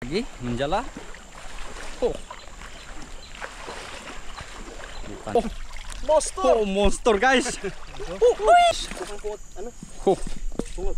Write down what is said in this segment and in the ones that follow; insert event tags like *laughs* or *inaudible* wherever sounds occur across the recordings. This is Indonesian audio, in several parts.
lagi menjala. Oh. Bukan. Oh, Monster! Oh, monster guys. *laughs* Oh, Tukang. Ano? Oh, Pungot.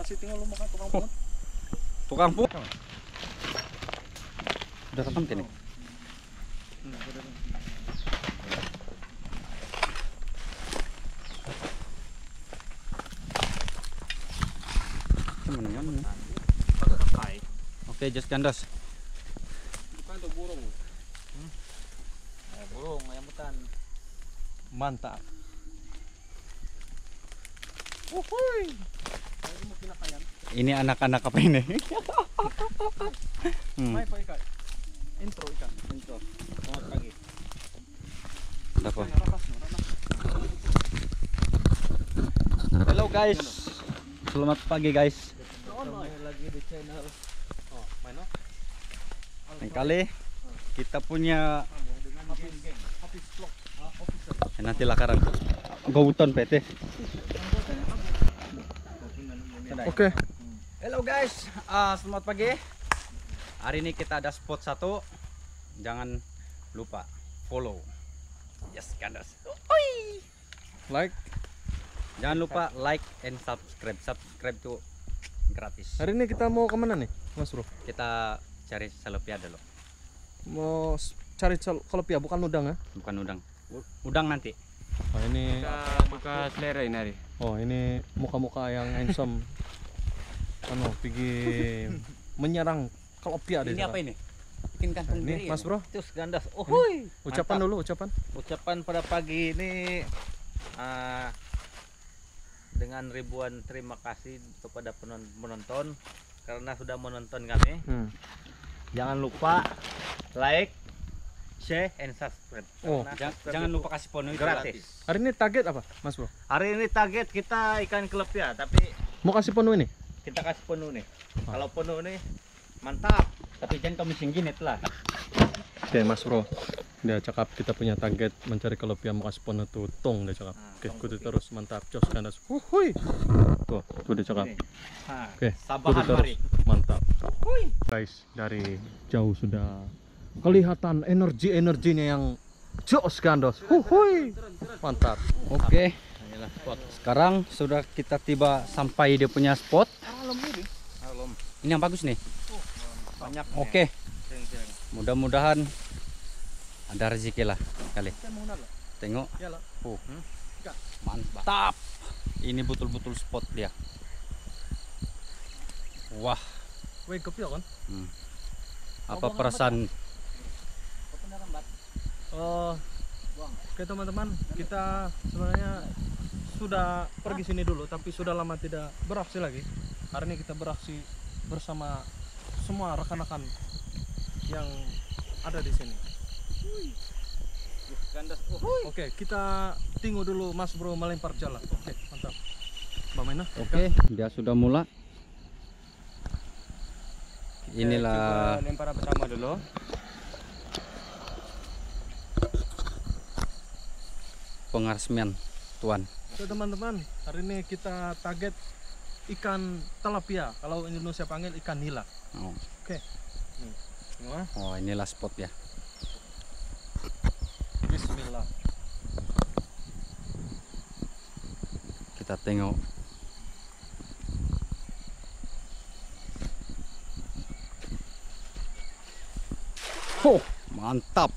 Kasi tingnan mo mukha tukang pungot. tukang pu. Udah rekam kini. Just kandas. Bukan to burung. Eh, burung, ayambutan. Mantap. Uhuy! Ay, mo kinakayan. Ini anak-anak apa ini? *laughs* hmm. May pa ika. Intro ika. Intro. Selamat pagi. Dapat. Ay, rakas no, rakas. Hello guys. Selamat pagi guys. Kami lagi di channel. Oh, may no? Lain kali kita punya eh, nanti lakaran. Gauton PT. Oke. Hello guys, Ah, selamat pagi. Hari ini kita ada spot satu. Jangan lupa follow. Yes, kandas. Oi. Like. Jangan lupa like and subscribe. Subscribe tuh gratis. Hari ini kita mau ke mana nih, Mas Bro? Kita cari salepia dulu, Mau cari kelepia bukan udang ya? bukan udang. Udang nanti. Oh ini buka selera ini hari. Oh ini muka-muka yang handsome. *laughs* Anu, pergi menyerang kelepia deh. Ini apa ini? Bikin kantong Ini diri. Mas Bro, Terus gandas. Oh, ucapan Mantap. dulu, ucapan. Ucapan pada pagi ini ah, dengan ribuan terima kasih kepada penon- penonton karena sudah menonton kami. Hmm. Jangan lupa like, share, and subscribe. Oh, Jangan, subscribe jangan lupa kasih pono itu gratis. Hari ini target apa, Mas Bro? Hari ini target kita ikan kelepia, tapi Mau kasih penuh ini? kita kasih penuh nih. Ah. Kalau penuh nih mantap. Tapi jangan kamu singgin lah. Oke, Mas Bro. Dia cakap kita punya target mencari kasih penuh tuh tong dia cakap. Ah, Oke, tong kudu terus mantap. Jos kandas. Huhui. Tuh, tuh dia cakap. Ini. Ah, Oke, Sabahan kudu terus. Mantap. Guys, dari jauh sudah kelihatan energi-energinya yang jos gandos. Huhui. Mantap. Oke, inilah spot. sekarang sudah kita tiba sampai dia punya spot. Alam ini. Alam. Ini yang bagus nih. Banyak. Oke, mudah-mudahan ada rezeki lah kali. Tengok. Iyalah. Oh, Hmm? mantap. Ini betul-betul spot dia. Wah, kan? apa perasaan? Oh, oke teman-teman, kita sebenarnya sudah pergi sini dulu, tapi sudah lama tidak beraksi lagi. Hari ini kita beraksi bersama semua rekan-rekan yang ada di sini. Oke, kita tunggu dulu Mas Bro melempar jala. Oke, mantap. Mbak Mena. Oke, dia sudah mulai. Inilah Coba lempar pertama dulu. pengaresmian Tuan. Oke teman-teman, hari ini kita target ikan tilapia. Kalau Indonesia panggil ikan nila. Oh, Semua. oh inilah spot ya. Kita tengok. Oh, mantap.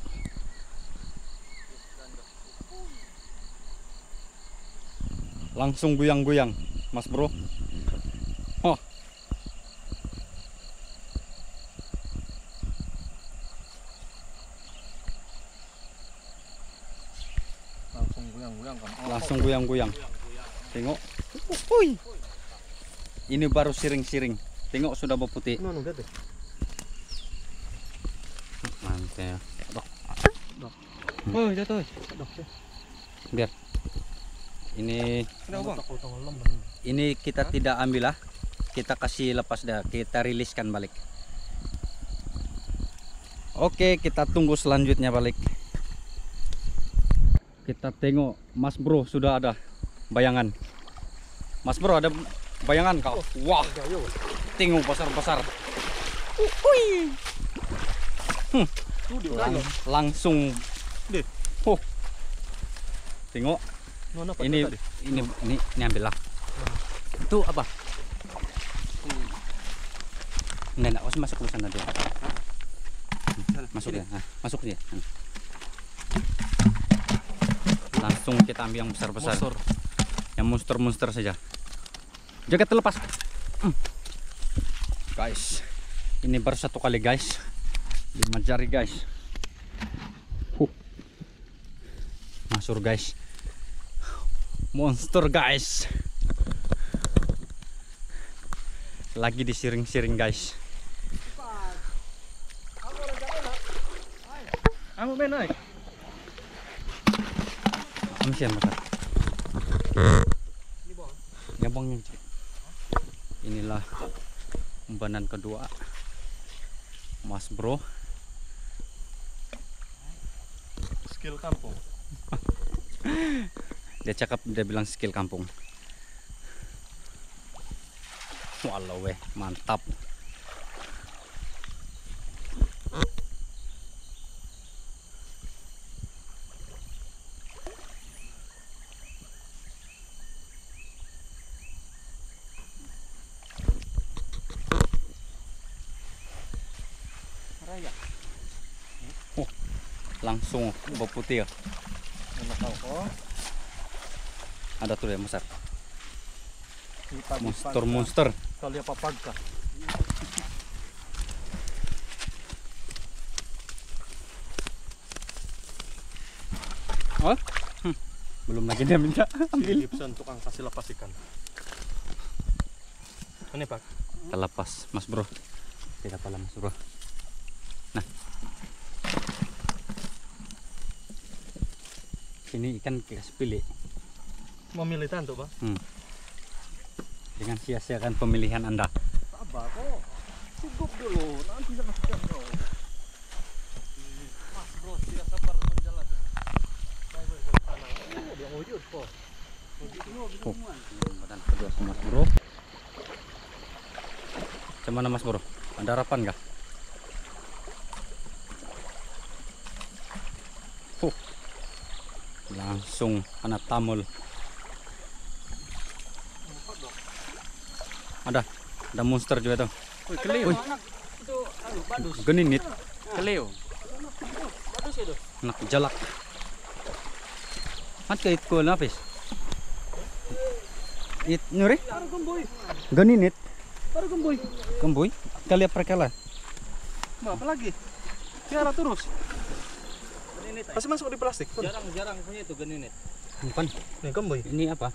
Langsung goyang-goyang, Mas Bro. Oh, Langsung goyang-goyang kan. langsung goyang-goyang. Tengok. Uhuy. Ini baru siring-siring. Tengok sudah berputih. Mantap. Oh, jatuh. Biar. Ini ini kita tidak ambil lah. Kita kasih lepas dah. Kita riliskan balik. Oke, kita tunggu selanjutnya balik. Kita tengok Mas Bro sudah ada bayangan. Mas Bro ada bayangan kau. Wah, tengok besar-besar. Uy. Hmm, lang- langsung. Deh. Oh. Tengok ini ini ini ini ambil lah. Itu apa? Usah masuk dulu sana dulu. Masuk ya, nah, masuk ya. Hmm. Langsung kita ambil yang besar-besar. Yang monster-monster saja. Jaga terlepas. Hmm. Guys, ini baru satu kali guys. Lima jari guys. Huh. Masuk guys. Monster guys. Lagi disiring-siring guys. Amo men ay. Ano Ya yung Inilah umbanan kedua. Mas bro. Skill kampung. *laughs* Dia cakap dia bilang skill kampung. Walau weh mantap bau putih ya. Ko? ada tuh ya besar monster monster Kali apa pagka? oh Hmm, belum lagi dia minta Si Gibson tukang kasih lepas ikan. Ini pak. kita lepas mas bro tidak pala mas bro ini ikan kasih pilih Memilih tanto pak. dengan sia-siakan pemilihan anda Sabar kok. Cukup dulu. Nanti jangan sekian kau. Mas bro, tidak sabar baik, baik, tanah. Oh, dia uyut kok. Oh, badan kedua sama mas bro Cuman mas bro ada harapan nggak langsung anak tamul ada ada monster juga tuh Wih, badus. geninit itu. anak jalak Mat kait ko lapis it nyuri gemboy. geninit Baru gemboy. kemboy kali perkala Mbak, apa lagi? Tiara terus. Masih masuk di plastik. Pun. Jarang-jarang punya itu geninit. bukan Nih, gemboy. ini apa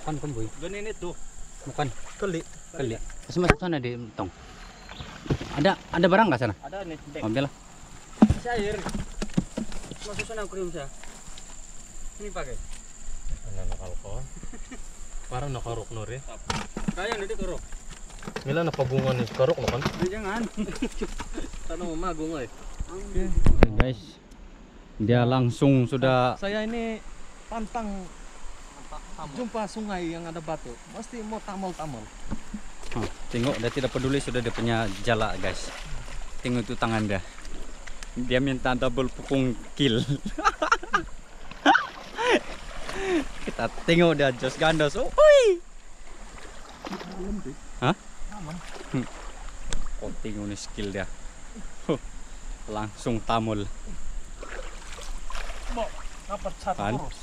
bukan kemboy Geninit tuh. bukan Keli. kali masih masuk sana di tong ada ada barang nggak sana Ada nih, dek. ambil lah Cair. Masuk sana krim saya. Ini pakai. Ano nakalko? Parang *laughs* nakarok no rin. Kaya nanti kerok. Mila napabungan ni karok no kan? Jangan. *laughs* Tanah magung eh. Oke, guys dia langsung sudah Saya ini pantang jumpa sungai yang ada batu. Pasti mau tamol-tamol. Hah, tengok dia tidak peduli sudah dia punya jala guys tengok itu tangan dia dia minta double pukung kill *laughs* kita tengok dia jos gandos oh, ui. Hah? Hmm. Oh, skill dia Huh, langsung tamul Kan? terus.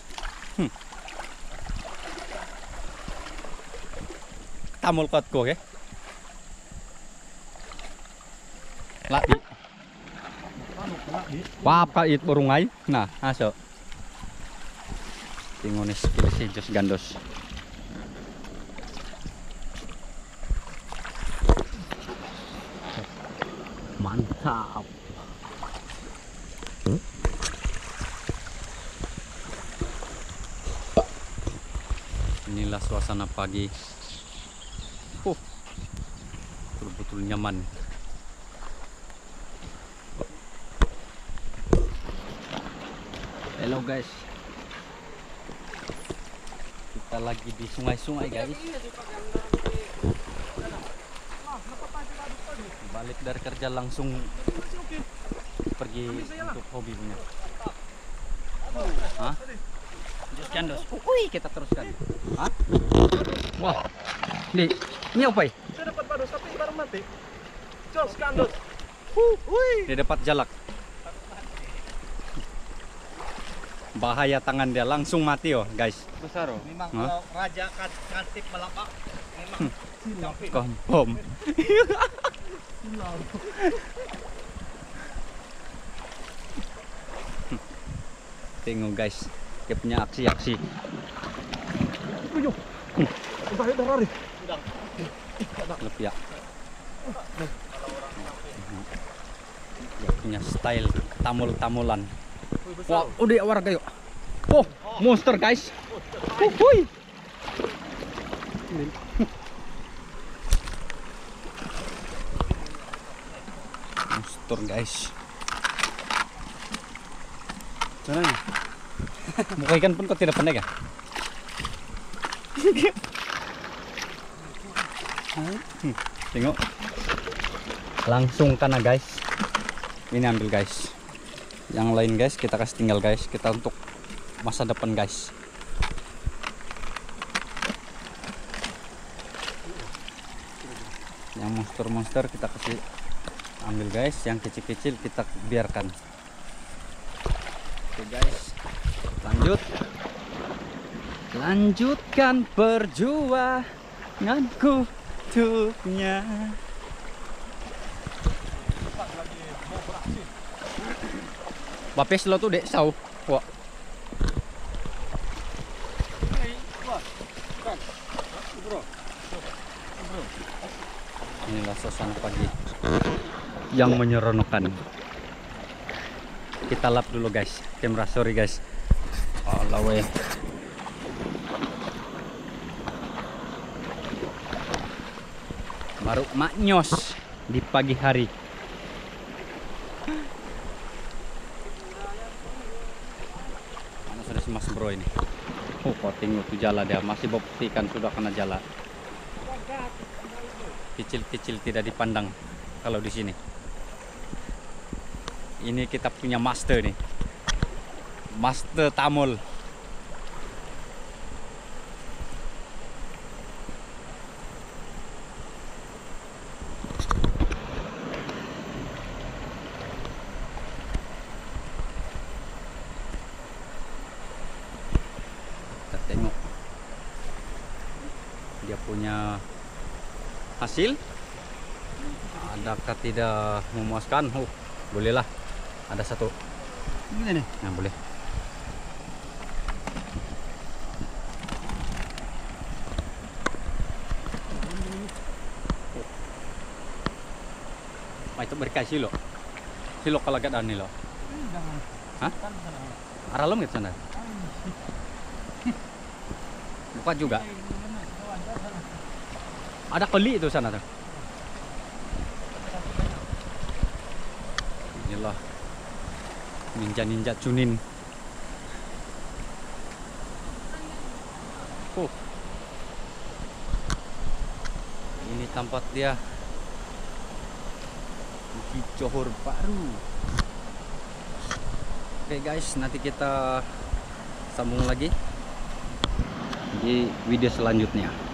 tamul kot ko lagi Ano pala di? Papa it burungay. Nah, aso. Tingnan ni skill si Jos Gandos. Mantap. Inilah suasana pagi. Huh. Betul-betul nyaman. Hello guys. Kita lagi di sungai-sungai guys. balik dari kerja langsung pergi untuk hobi punya Hah? Just candos. Uy, kita teruskan. Hah? Wah. Di, ini apa ya? Saya dapat bados tapi baru mati. Jos kandos. Huh, wih. Dia dapat jalak. Bahaya tangan dia langsung mati oh, guys. Besar oh. Memang kalau raja kantip melapak memang camping. Kompom. *laughs* Tengok guys, dia punya aksi-aksi. Ya. Dia punya style tamul-tamulan. Wah, udah warga yuk. Oh, monster guys. Oh, hui. Monster guys. Nih? Muka ikan pun kok tidak pendek ya? Tengok. Langsung kana guys. Ini ambil guys. Yang lain guys kita kasih tinggal guys. Kita untuk masa depan guys. Yang monster-monster kita kasih ambil guys. Yang kecil-kecil kita biarkan. Oke guys. Lanjut. Lanjutkan perjuanganku untuknya. Bapes lo tuh dek sau. Wah. Inilah suasana pagi yang menyeronokkan. Kita lap dulu guys. Kamera sorry guys. Oh, lawe. Baru maknyos di pagi hari. Mana sudah si Mas Bro ini? Oh, kok tengok tuh jala dia masih buktikan sudah kena jala. Kecil-kecil tidak dipandang kalau di sini. Ini kita punya master nih. Master Tamul. kita tengok dia punya hasil. Adakah tidak memuaskan? Oh bolehlah. Ada satu. Ini nih? Nah, boleh. Wah, itu berkah silo silo kalau gak nih lo. Hah? Aralom gitu sana? Buka juga. Ada keli itu sana tuh. Inilah ninja-ninja cunin. Oh. Ini tempat dia. Bukit Johor Baru. Oke guys, nanti kita sambung lagi di video selanjutnya.